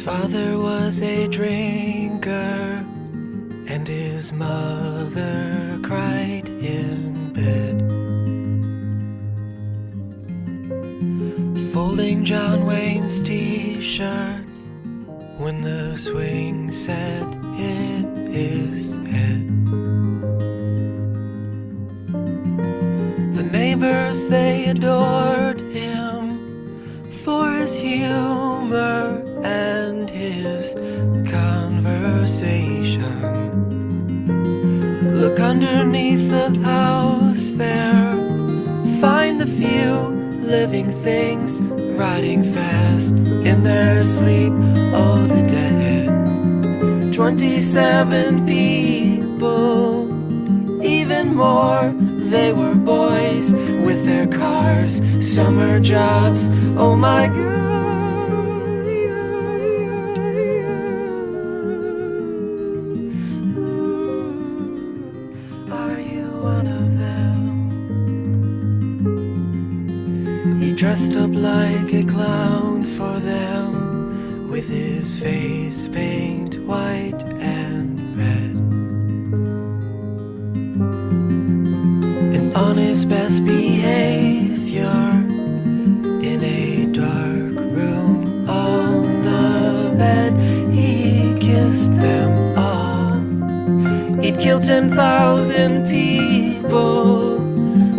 His father was a drinker, and his mother cried in bed. Folding John Wayne's t shirts when the swing set hit his head. The neighbors, they adored him for his humor conversation. Look underneath the house there, find the few living things riding fast in their sleep. Oh, the dead. 27 people, even more. They were boys with their cars, summer jobs. Oh my God. Dressed up like a clown for them with his face paint white and red. And on his best behavior in a dark room on the bed, he kissed them all. He'd kill 10,000 people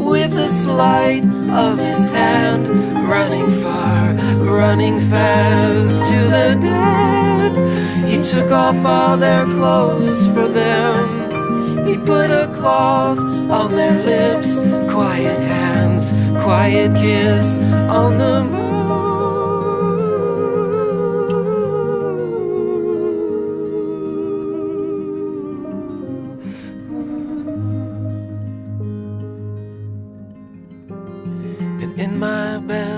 with a slide of his hand, running far, running fast to the dead. He took off all their clothes for them. He put a cloth on their lips, quiet hands, quiet kiss on the And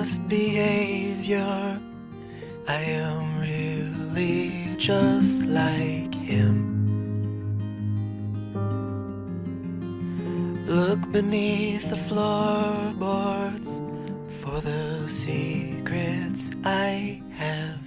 best behavior, I am really just like him. Look beneath the floorboards for the secrets I have.